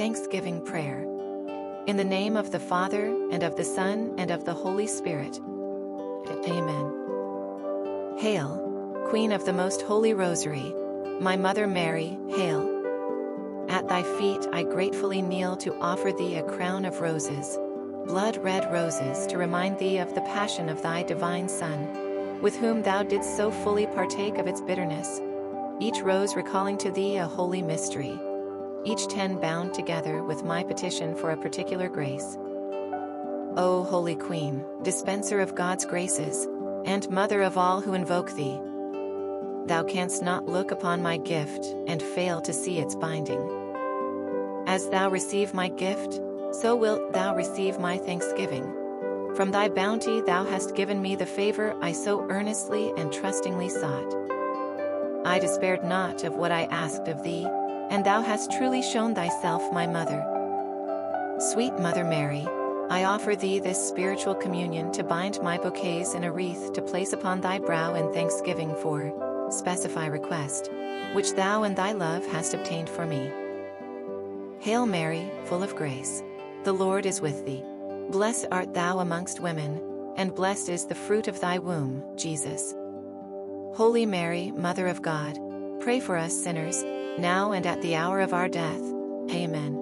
Thanksgiving Prayer. In the name of the Father, and of the Son, and of the Holy Spirit. Amen. Hail, Queen of the Most Holy Rosary, my Mother Mary, hail. At thy feet I gratefully kneel to offer thee a crown of roses, blood red roses to remind thee of the passion of thy divine Son, with whom thou didst so fully partake of its bitterness, each rose recalling to thee a holy mystery each ten bound together with my petition for a particular grace. O Holy Queen, dispenser of God's graces, and mother of all who invoke thee, thou canst not look upon my gift and fail to see its binding. As thou receive my gift, so wilt thou receive my thanksgiving. From thy bounty thou hast given me the favor I so earnestly and trustingly sought. I despaired not of what I asked of thee, and thou hast truly shown thyself my mother. Sweet Mother Mary, I offer thee this spiritual communion to bind my bouquets in a wreath to place upon thy brow in thanksgiving for, specify request, which thou and thy love hast obtained for me. Hail Mary, full of grace. The Lord is with thee. Blessed art thou amongst women, and blessed is the fruit of thy womb, Jesus. Holy Mary, Mother of God, pray for us sinners, now and at the hour of our death. Amen.